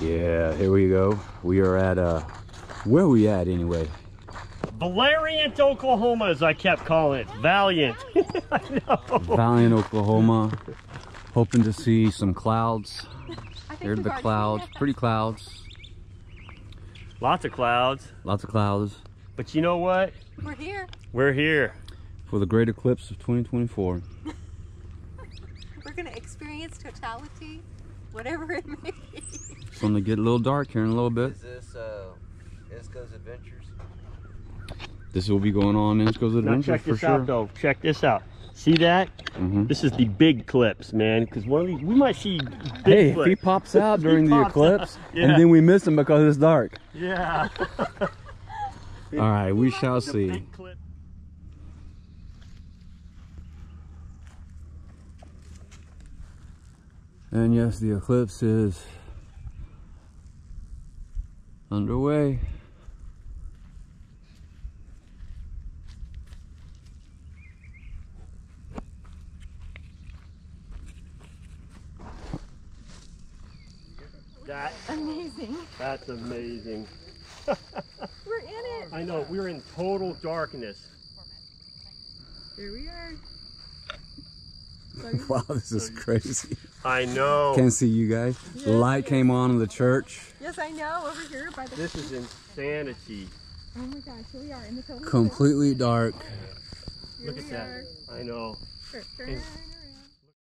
Yeah, here we go. We are at, uh, where are we at anyway? Valeriant, Oklahoma, as I kept calling it. Valiant. I know. Valiant, Oklahoma. Hoping to see some clouds. There's the clouds, pretty clouds. Lots of clouds. Lots of clouds But you know what? We're here. We're here. for the great eclipse of 2024. We're gonna experience totality, whatever it may be. It's gonna get a little dark here in a little bit. Is this uh, Inscoe's Adventures? This will be going on in Inscoe's Now Adventure check this sure. out though. Check this out. See that? Mhm. This is the big clips, man. Because one of these, we might see big Hey, if he pops out during the eclipse. Yeah. and then we miss him because it's dark. Yeah. All right, we shall The see. big clip. And yes, the eclipse is underway. That, Amazing. that's amazing. We're in it. I know, we're in total darkness. Here we are. Wow, this is crazy. I know. Can't see you guys. The light came on in the church. Yes, I know. Over here by the. This is insanity. Oh my gosh, here we are in the total. Completely dark. Here Look we at that. I know. Sure, sure. And